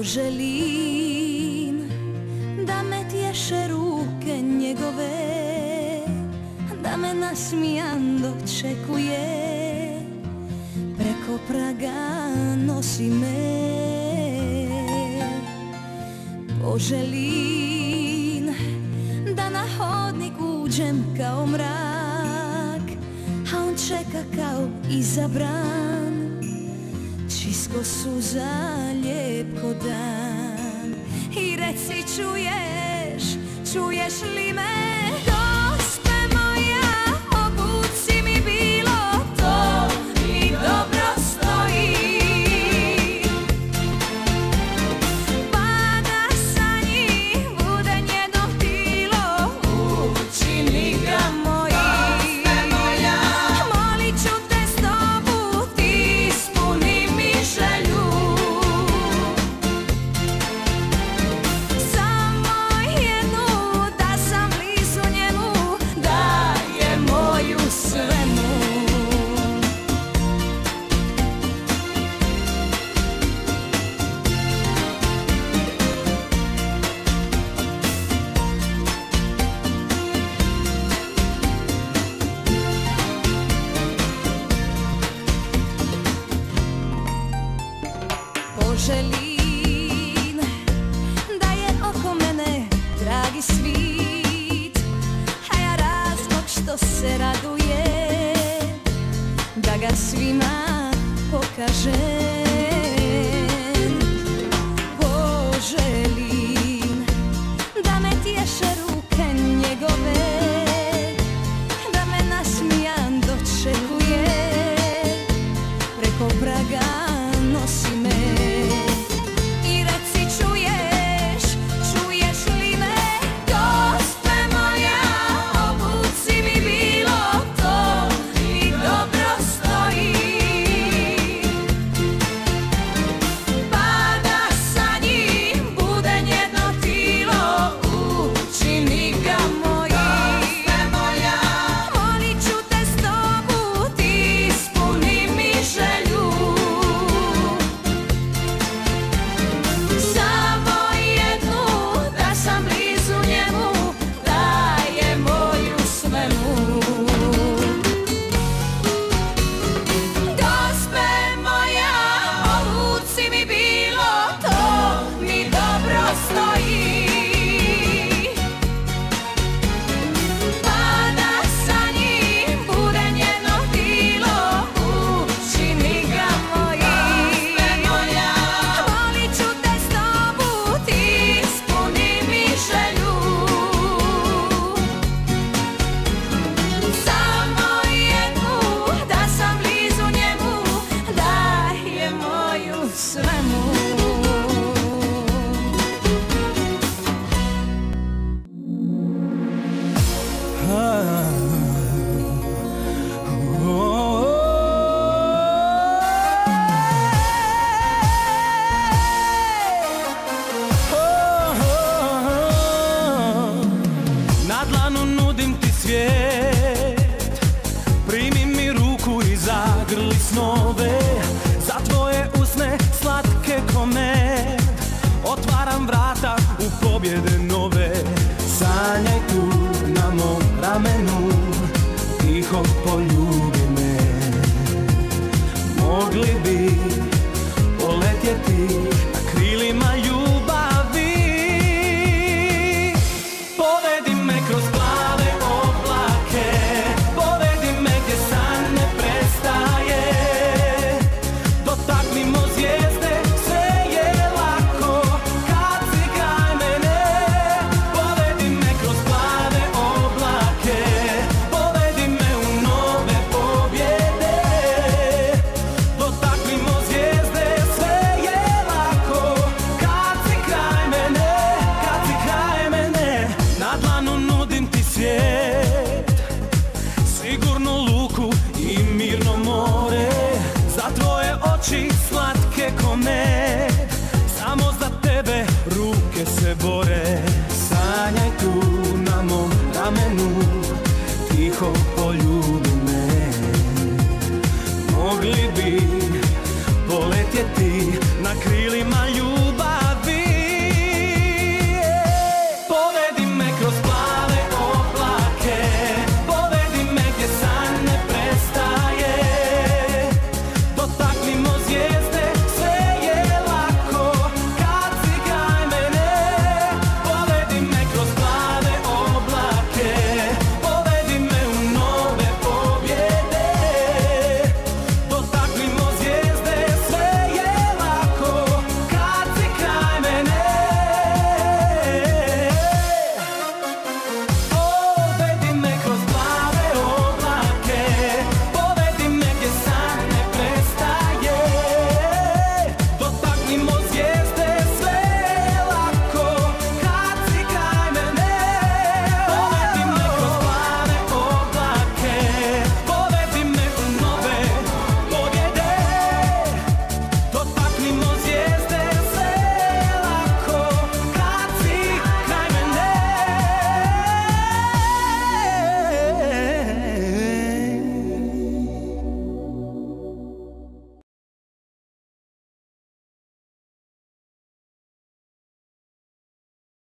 poželim da me tješe ruke njegove da me nasmijan dočekuje. Preko praga nosi me. Poželim da na hodnik uđem kao mrak a on čeka kao izabran su za lijep kodan I reci čuješ, čuješ li me? So I move. sanjaj tu na mom ramenu Tiho poljubi me. Mogli bi poletjeti na krilima ljubi tiho poljubi me. Mogli bi poletjeti na krilima ljubi